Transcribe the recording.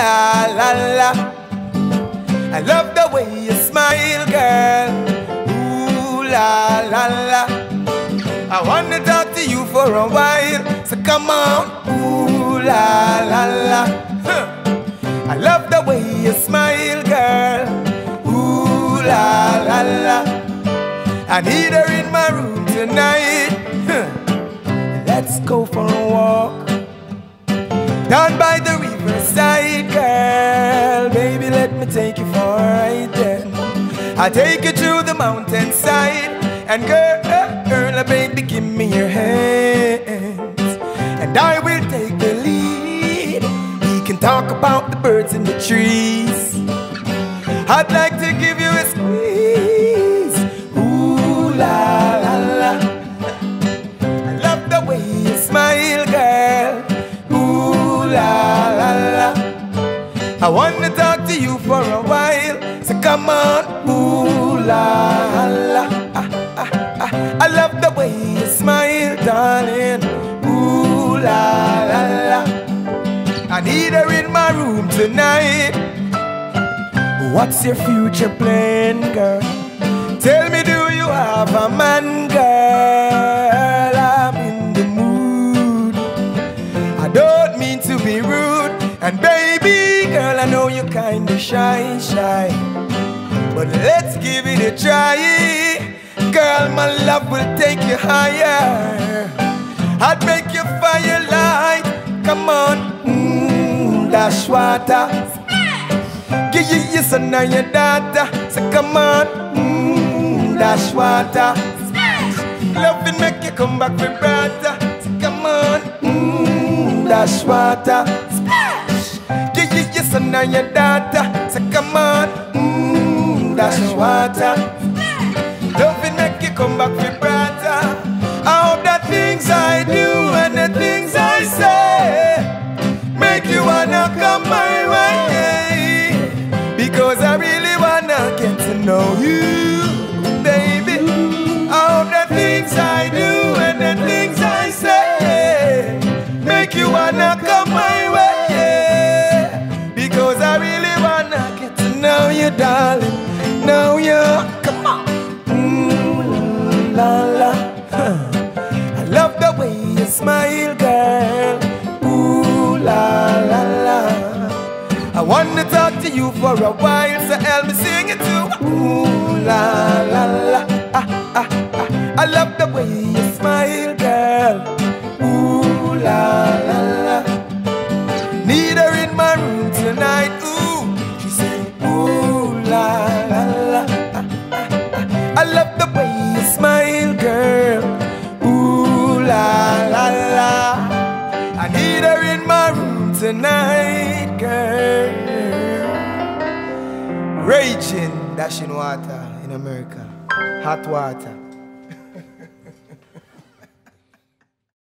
la la la. I love the way you smile, girl. Ooh la la la. I wanna talk to you for a while, so come on. Ooh la la la. Huh. I love the way you smile, girl. Ooh la la la. I need her in my room tonight. Huh. Let's go for a walk Baby, let me take you for a ride then. I'll take you to the mountainside, and girl, girl, baby, give me your hands, and I will take the lead. We can talk about the birds in the trees. I'd like to give you I wanna talk to you for a while, so come on. Ooh la la. Ah, ah, ah. I love the way you smile, darling. Ooh la la la. I need her in my room tonight. What's your future plan, girl? Tell me, do you have a man, girl? And baby girl, I know you're kinda shy, shy. But let's give it a try. Girl, my love will take you higher. I'd make you firelight. Come on, mm, dash wata. Give you your son and your daughter. So come on, mm, dash wata. Loving make you come back with brother. So come on, mm, dash wata. Son and your daughter. So come on, mm, dash wata. Loving make you come back with brother. Hope that things I do and the things I say make you wanna come my way. Because I really wanna get to know you, baby. Hope the things I do and the things I say make you wanna come my way. Darling. Know you, come on. La la. I love the way you smile, girl. Ooh la la la. I wanna talk to you for a while, so help me sing it too. Ooh la la la. Ah, ah, ah. I love the way you smile, girl. Ooh la la in my room tonight, girl. Raging, dashing water in America, hot water.